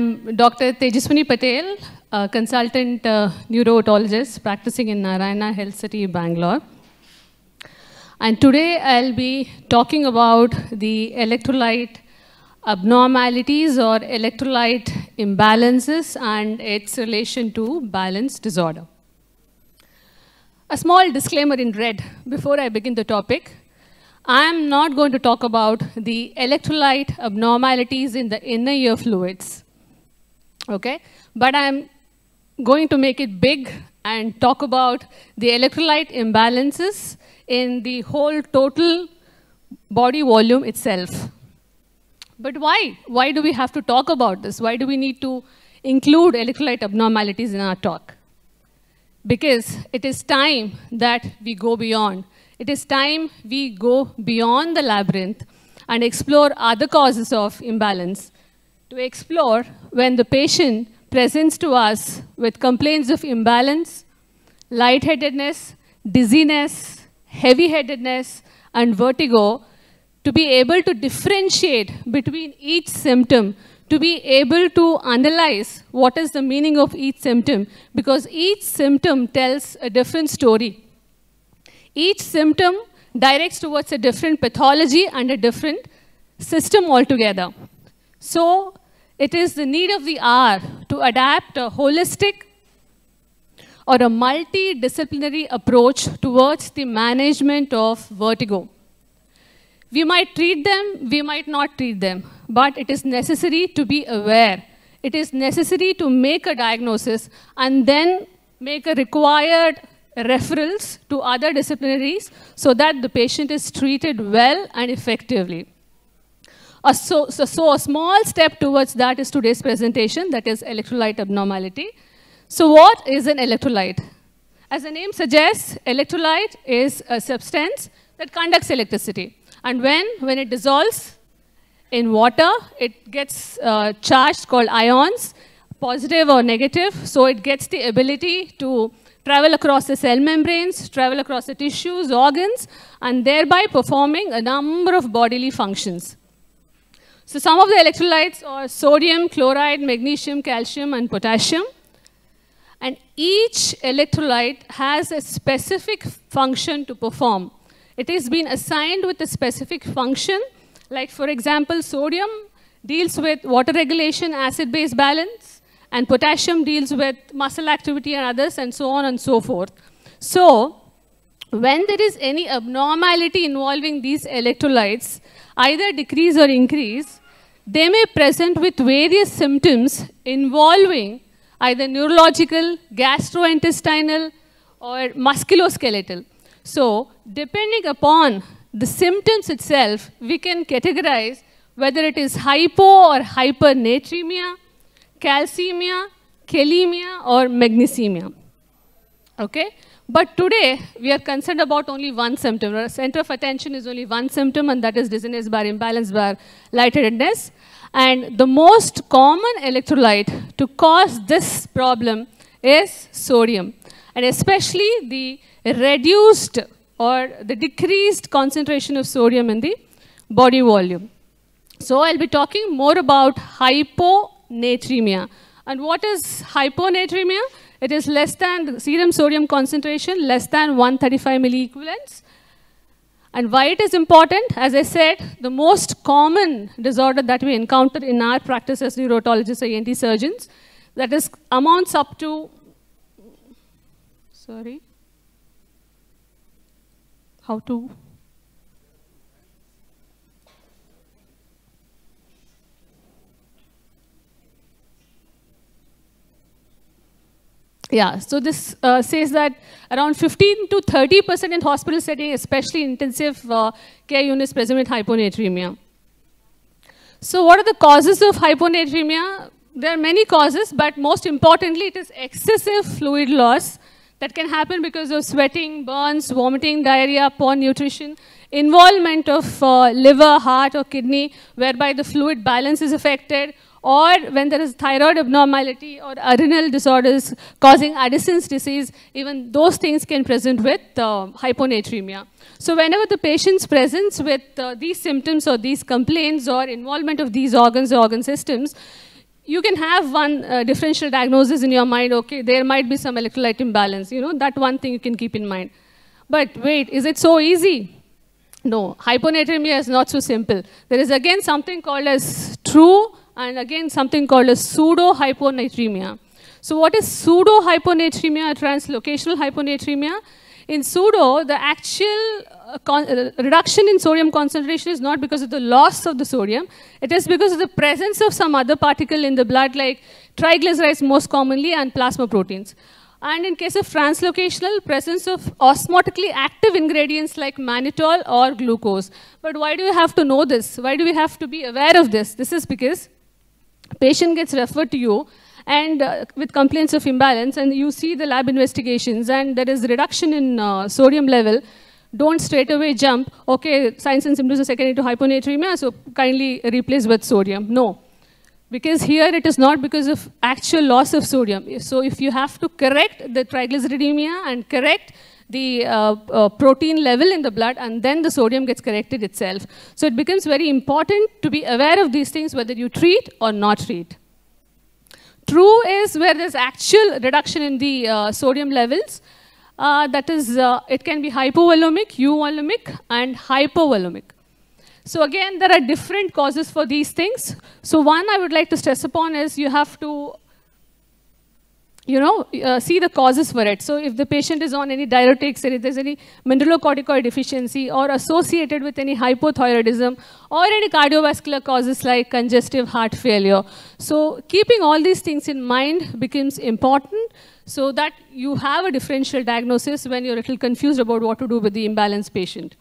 I'm Dr. Tejaswini Patel, a consultant uh, neurotologist practicing in Narayana Health City, Bangalore. And today I'll be talking about the electrolyte abnormalities or electrolyte imbalances and its relation to balance disorder. A small disclaimer in red before I begin the topic. I am not going to talk about the electrolyte abnormalities in the inner ear fluids, okay? But I'm going to make it big and talk about the electrolyte imbalances in the whole total body volume itself. But why? Why do we have to talk about this? Why do we need to include electrolyte abnormalities in our talk? Because it is time that we go beyond. It is time we go beyond the labyrinth and explore other causes of imbalance. To explore when the patient presents to us with complaints of imbalance, lightheadedness, dizziness, heavy-headedness, and vertigo, to be able to differentiate between each symptom, to be able to analyze what is the meaning of each symptom, because each symptom tells a different story. Each symptom directs towards a different pathology and a different system altogether. So it is the need of the hour to adapt a holistic or a multidisciplinary approach towards the management of vertigo. We might treat them, we might not treat them, but it is necessary to be aware. It is necessary to make a diagnosis and then make a required referrals to other disciplinaries so that the patient is treated well and effectively. So, so, so, a small step towards that is today's presentation, that is electrolyte abnormality. So what is an electrolyte? As the name suggests, electrolyte is a substance that conducts electricity. And when, when it dissolves in water, it gets uh, charged called ions, positive or negative. So it gets the ability to travel across the cell membranes, travel across the tissues, organs, and thereby performing a number of bodily functions. So some of the electrolytes are sodium, chloride, magnesium, calcium, and potassium. And each electrolyte has a specific function to perform. It has been assigned with a specific function, like for example, sodium deals with water regulation, acid-base balance, and potassium deals with muscle activity and others, and so on and so forth. So, when there is any abnormality involving these electrolytes, either decrease or increase, they may present with various symptoms involving either neurological, gastrointestinal, or musculoskeletal. So, depending upon the symptoms itself, we can categorize whether it is hypo or hypernatremia, calcemia, kalemia, or magnesemia. Okay? But today, we are concerned about only one symptom. Our center of attention is only one symptom, and that is dizziness bar, imbalance bar, lightheadedness. And the most common electrolyte to cause this problem is sodium, and especially the reduced or the decreased concentration of sodium in the body volume. So I'll be talking more about hyponatremia. And what is hyponatremia? It is less than serum sodium concentration, less than 135 milliequivalents. And why it is important, as I said, the most common disorder that we encounter in our practice as neurotologists or ENT surgeons, that is amounts up to, sorry, how to Yeah, so this uh, says that around 15 to 30 percent in hospital setting, especially intensive uh, care units present with hyponatremia. So what are the causes of hyponatremia? There are many causes, but most importantly, it is excessive fluid loss that can happen because of sweating, burns, vomiting, diarrhea, poor nutrition, involvement of uh, liver, heart, or kidney, whereby the fluid balance is affected, or when there is thyroid abnormality or adrenal disorders causing Addison's disease, even those things can present with uh, hyponatremia. So whenever the patient's presents with uh, these symptoms or these complaints or involvement of these organs or organ systems, you can have one uh, differential diagnosis in your mind, okay, there might be some electrolyte imbalance, you know, that one thing you can keep in mind. But wait, is it so easy? No, hyponatremia is not so simple. There is again something called as true and again something called as pseudo-hyponatremia. So what is pseudo-hyponatremia, translocational hyponatremia? In pseudo, the actual uh, uh, reduction in sodium concentration is not because of the loss of the sodium. It is because of the presence of some other particle in the blood like triglycerides most commonly and plasma proteins. And in case of translocational, presence of osmotically active ingredients like mannitol or glucose. But why do we have to know this? Why do we have to be aware of this? This is because patient gets referred to you and uh, with complaints of imbalance and you see the lab investigations and there is reduction in uh, sodium level, don't straight away jump, okay, signs and symptoms are secondary to hyponatremia, so kindly replace with sodium. No. Because here it is not because of actual loss of sodium. So if you have to correct the triglyceridemia and correct the uh, uh, protein level in the blood and then the sodium gets corrected itself. So it becomes very important to be aware of these things whether you treat or not treat. True is where there's actual reduction in the uh, sodium levels. Uh, that is, uh, it can be hypovolumic, euvolumic, and hypovolumic. So again, there are different causes for these things. So one I would like to stress upon is you have to you know, uh, see the causes for it. So if the patient is on any diuretics, if there's any mineralocorticoid deficiency or associated with any hypothyroidism or any cardiovascular causes like congestive heart failure. So keeping all these things in mind becomes important so that you have a differential diagnosis when you're a little confused about what to do with the imbalanced patient.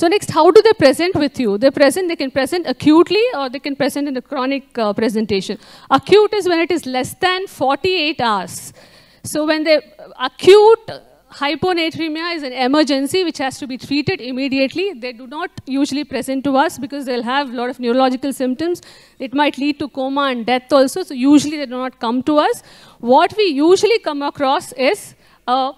So next, how do they present with you? They present, they can present acutely or they can present in a chronic uh, presentation. Acute is when it is less than 48 hours. So when the acute hyponatremia is an emergency which has to be treated immediately. They do not usually present to us because they'll have a lot of neurological symptoms. It might lead to coma and death also, so usually they do not come to us. What we usually come across is a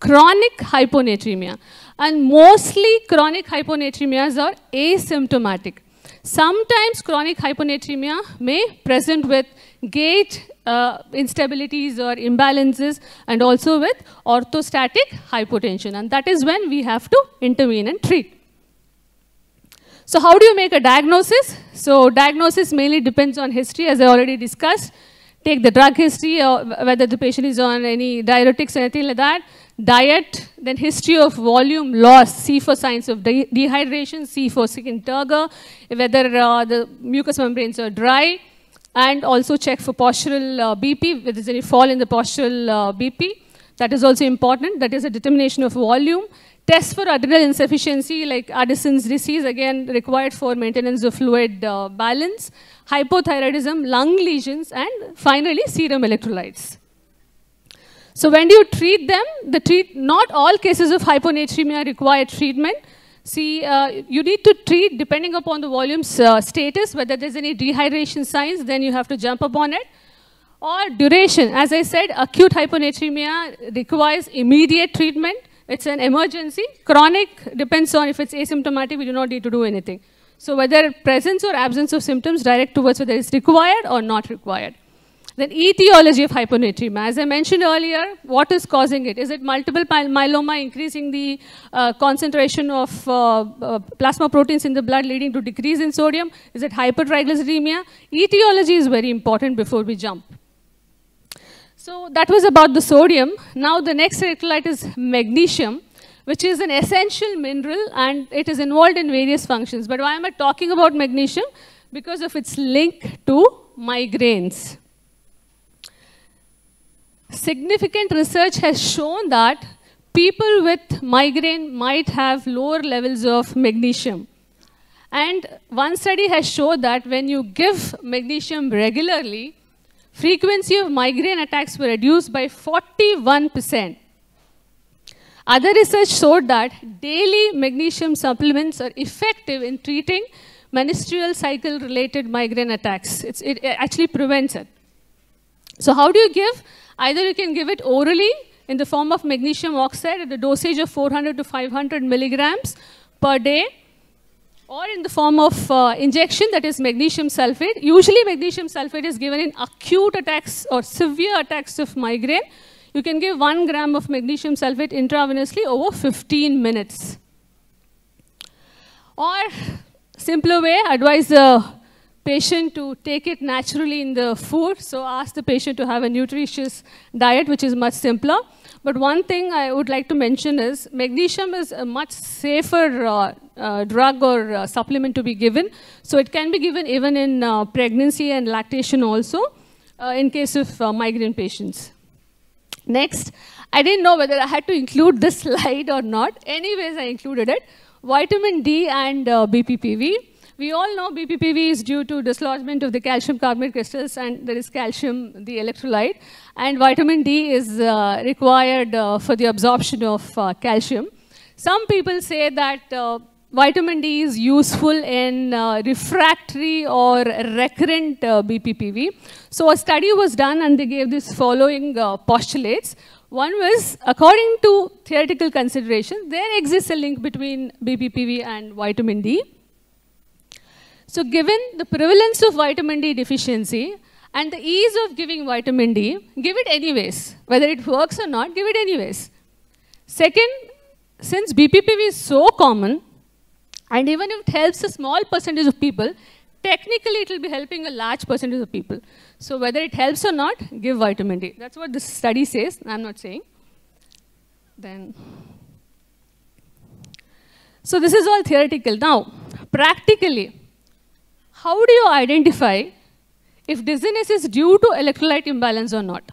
chronic hyponatremia. And mostly chronic hyponatremias are asymptomatic. Sometimes chronic hyponatremia may present with gait uh, instabilities or imbalances and also with orthostatic hypotension. And that is when we have to intervene and treat. So how do you make a diagnosis? So diagnosis mainly depends on history as I already discussed. Take the drug history or whether the patient is on any diuretics or anything like that diet, then history of volume loss, C for signs of de dehydration, C for skin turgor, whether uh, the mucous membranes are dry, and also check for postural uh, BP, whether there's any fall in the postural uh, BP. That is also important. That is a determination of volume. Test for adrenal insufficiency, like Addison's disease, again required for maintenance of fluid uh, balance. Hypothyroidism, lung lesions, and finally serum electrolytes. So when do you treat them? The treat, not all cases of hyponatremia require treatment. See, uh, you need to treat depending upon the volume's uh, status, whether there's any dehydration signs, then you have to jump upon it. Or duration. As I said, acute hyponatremia requires immediate treatment. It's an emergency. Chronic depends on if it's asymptomatic, we do not need to do anything. So whether presence or absence of symptoms direct towards whether it's required or not required. Then etiology of hyponatremia. As I mentioned earlier, what is causing it? Is it multiple myeloma increasing the uh, concentration of uh, uh, plasma proteins in the blood leading to decrease in sodium? Is it hypertriglyceridemia? Etiology is very important before we jump. So that was about the sodium. Now the next electrolyte is magnesium which is an essential mineral and it is involved in various functions. But why am I talking about magnesium? Because of its link to migraines significant research has shown that people with migraine might have lower levels of magnesium. And one study has shown that when you give magnesium regularly, frequency of migraine attacks were reduced by 41%. Other research showed that daily magnesium supplements are effective in treating menstrual cycle related migraine attacks. It's, it actually prevents it. So how do you give Either you can give it orally in the form of magnesium oxide at a dosage of 400 to 500 milligrams per day, or in the form of uh, injection, that is magnesium sulfate. Usually magnesium sulfate is given in acute attacks or severe attacks of migraine. You can give one gram of magnesium sulfate intravenously over 15 minutes. Or simpler way, advise the patient to take it naturally in the food. So ask the patient to have a nutritious diet, which is much simpler. But one thing I would like to mention is magnesium is a much safer uh, uh, drug or uh, supplement to be given. So it can be given even in uh, pregnancy and lactation also uh, in case of uh, migraine patients. Next, I didn't know whether I had to include this slide or not. Anyways, I included it. Vitamin D and BPPV. We all know BPPV is due to dislodgement of the calcium carbonate crystals and there is calcium, the electrolyte. And vitamin D is uh, required uh, for the absorption of uh, calcium. Some people say that uh, vitamin D is useful in uh, refractory or recurrent uh, BPPV. So a study was done and they gave this following postulates. One was, according to theoretical considerations, there exists a link between BPPV and vitamin D. So given the prevalence of vitamin D deficiency and the ease of giving vitamin D, give it anyways. Whether it works or not, give it anyways. Second, since BPPV is so common, and even if it helps a small percentage of people, technically it will be helping a large percentage of people. So whether it helps or not, give vitamin D. That's what this study says. I'm not saying. Then, so this is all theoretical. Now, practically, how do you identify if dizziness is due to electrolyte imbalance or not?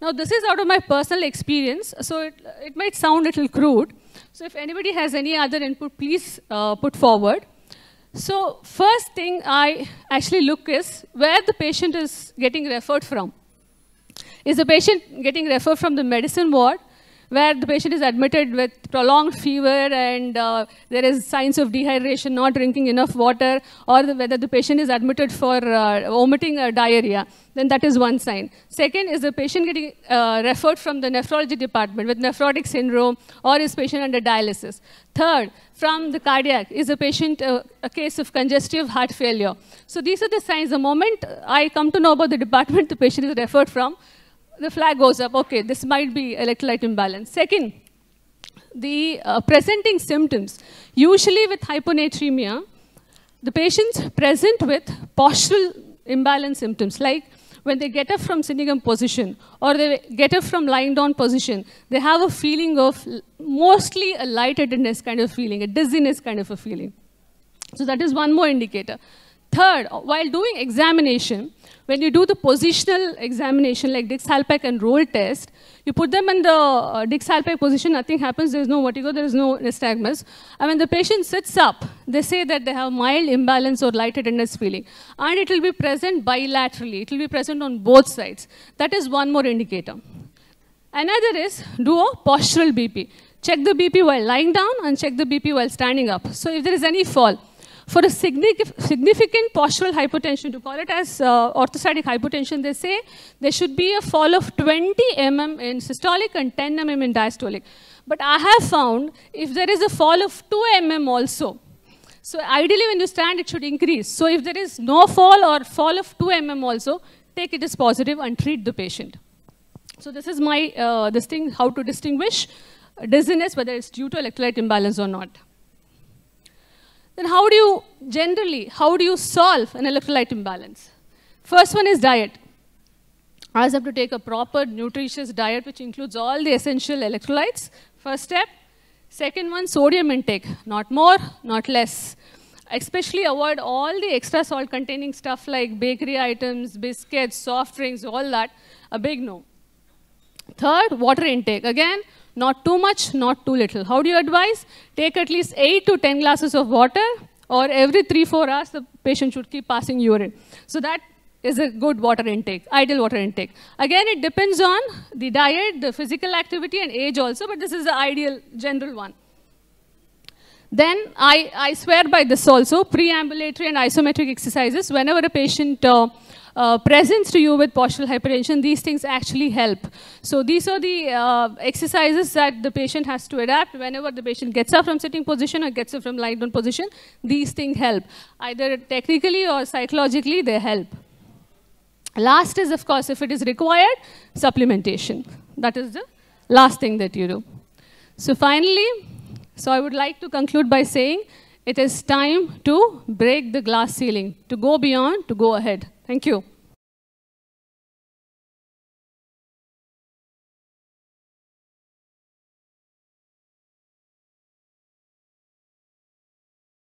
Now, this is out of my personal experience, so it, it might sound a little crude. So if anybody has any other input, please uh, put forward. So first thing I actually look is where the patient is getting referred from. Is the patient getting referred from the medicine ward where the patient is admitted with prolonged fever and uh, there is signs of dehydration, not drinking enough water, or the, whether the patient is admitted for uh, vomiting or diarrhea, then that is one sign. Second is the patient getting uh, referred from the nephrology department with nephrotic syndrome or is patient under dialysis. Third, from the cardiac, is the patient uh, a case of congestive heart failure. So these are the signs. The moment I come to know about the department the patient is referred from, the flag goes up, okay, this might be electrolyte imbalance. Second, the uh, presenting symptoms. Usually with hyponatremia, the patients present with postural imbalance symptoms, like when they get up from sitting in position or they get up from lying down position, they have a feeling of mostly a lightheadedness kind of feeling, a dizziness kind of a feeling. So that is one more indicator. Third, while doing examination, when you do the positional examination like Dix-Hallpike and roll test, you put them in the uh, Dix-Hallpike position, nothing happens, there is no vertigo, there is no nystagmus. And when the patient sits up, they say that they have mild imbalance or lightheadedness feeling. And it will be present bilaterally, it will be present on both sides. That is one more indicator. Another is do a postural BP. Check the BP while lying down and check the BP while standing up. So if there is any fall, for a significant postural hypotension, to call it as uh, orthostatic hypotension, they say there should be a fall of 20 mm in systolic and 10 mm in diastolic. But I have found if there is a fall of 2 mm also, so ideally when you stand, it should increase. So if there is no fall or fall of 2 mm also, take it as positive and treat the patient. So this is my, uh, this thing, how to distinguish dizziness, whether it's due to electrolyte imbalance or not. Then how do you, generally, how do you solve an electrolyte imbalance? First one is diet. I have to take a proper nutritious diet which includes all the essential electrolytes. First step. Second one, sodium intake. Not more, not less. Especially avoid all the extra salt containing stuff like bakery items, biscuits, soft drinks, all that. A big no. Third, water intake. Again, not too much, not too little. How do you advise? Take at least 8 to 10 glasses of water or every 3-4 hours the patient should keep passing urine. So that is a good water intake, ideal water intake. Again, it depends on the diet, the physical activity and age also, but this is the ideal general one. Then I, I swear by this also, preambulatory and isometric exercises, whenever a patient uh, uh, presents to you with postural hypertension, these things actually help. So these are the uh, exercises that the patient has to adapt whenever the patient gets up from sitting position or gets up from lying down position. These things help. Either technically or psychologically, they help. Last is, of course, if it is required, supplementation. That is the last thing that you do. So finally, so I would like to conclude by saying it is time to break the glass ceiling, to go beyond, to go ahead. Thank you.